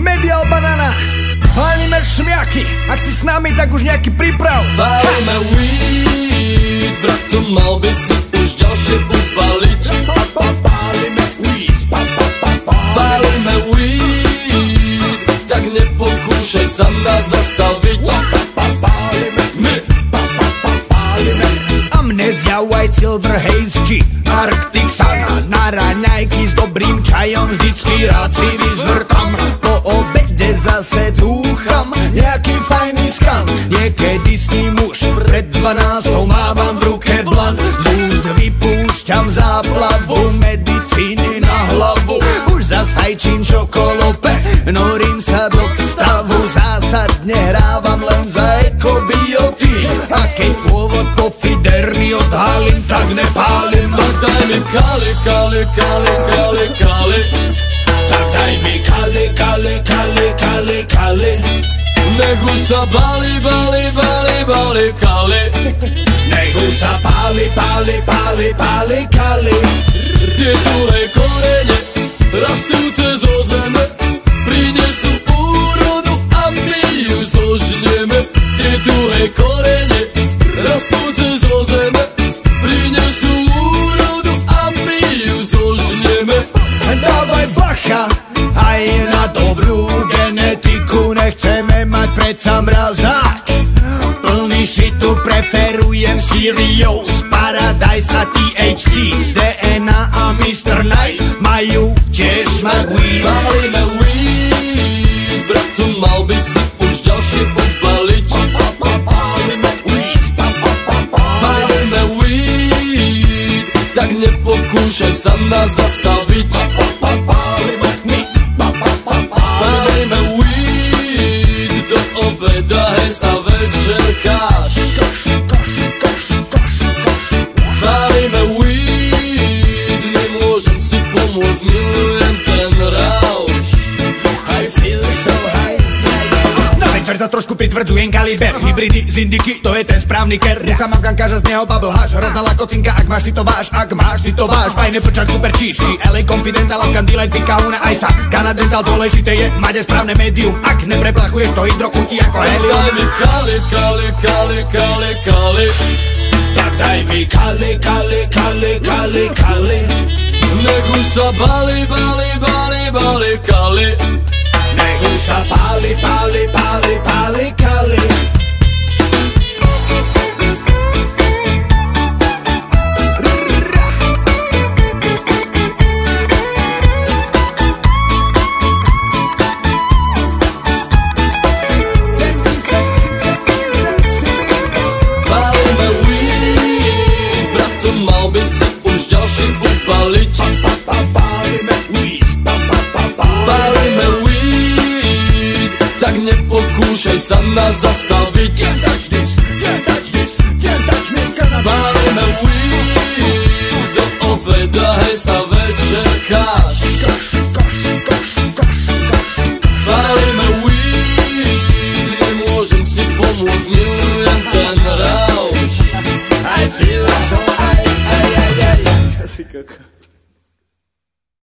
Medial banana Palíme šmiaky. Ak si s nami, tak už nejaký príprav. Palíme weed Brato, mal by si už ďalšie upaliť. Palíme weed. Palíme weed Tak nepokúšaj sa nás zastaviť. Amnézia, white silver haze či Arctic sana Na raňajky s dobrým čajom Vždycky rád si vyzvrtam Fajný skan. Niekedy s ním už pred 12 Mávam v ruke blan. Z úst vypúšťam záplavu Medicíny na hlavu. Už zas fajčím čokolope Norím sa do stavu. Zásadne hrávam len za ekobiotín. A keď pôvod po fidermi odhalím Tak nepálim. Tak daj mi kali, kali, kali, kali, kali. Tak daj mi kali, kali, kali, kali, kali. Nech ne gusa bali, bali, bali, bali, kali. Ne pali, pali, pali, pali, kali. Gdje tule korenje, rastuće zozene šitu preferujem Sirius Paradise a THC DNA a Mr. Nice. Majú tiež mať weed Palíme weed Bratu, mal by si už ďalšie upaliť Palíme weed Palíme weed Tak nepokúšaj sa nás zastaviť Palíme pritvrdzujem kaliber. Hybridy z indiky, to je ten správny ker. Rucha mám kankáža, z neho bubble hash Hrozná lakocinka, ak máš si to váš. Ak máš si to váš. Fajný prčak, super cheese Či LA Confidential, Afghan Delight, Picauna, Aisa Canadental, dôležité je mať správne médium. Ak nepreplachuješ, to hydro chutí ako helium. mi kali, kali, kali, kali, kali. Tak daj mi kali, kali, kali, kali, kali. Už sa bali, bali, bali, bali, kali. Nech už sa páli, si už ďalší upaliť Pálime weed, pa, pa, pa, pálime Palíme weed. Tak nepokúšaj sa nás zastaviť